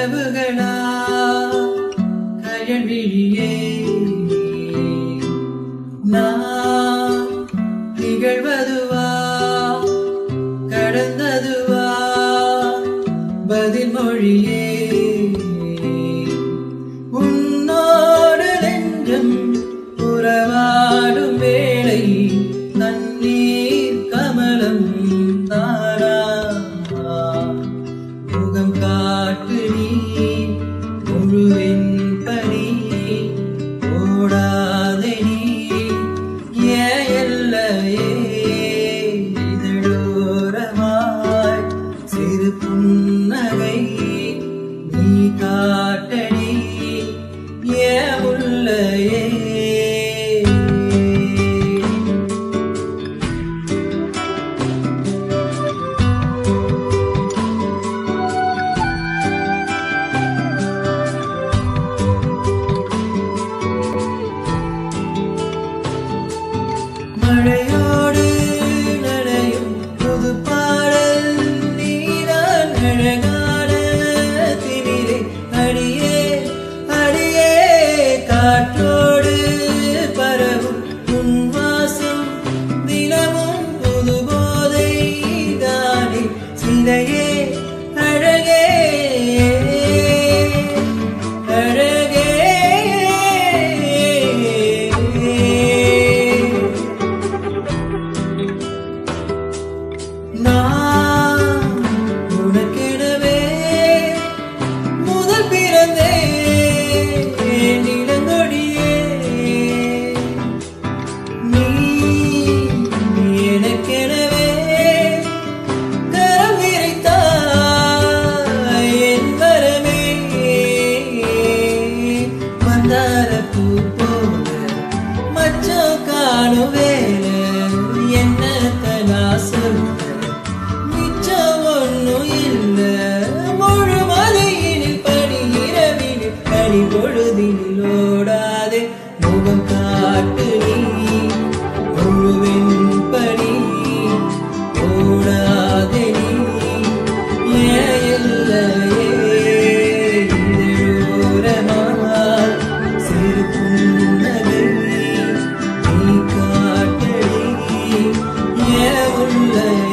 கனவுகளா? கயல்விழியே நான் நிகழ்வதுவா கடந்ததுவா? பதில் மொழியே. புன்னகை நீ காட்டடி ஏ உள்ளையே மழை വരച്ചു കാണുവേൽ എന്ന കലാസ് മിച്ചമൊന്നും ഇല്ല മുഖം കാട്ടു നീ മുഴുവൻ day.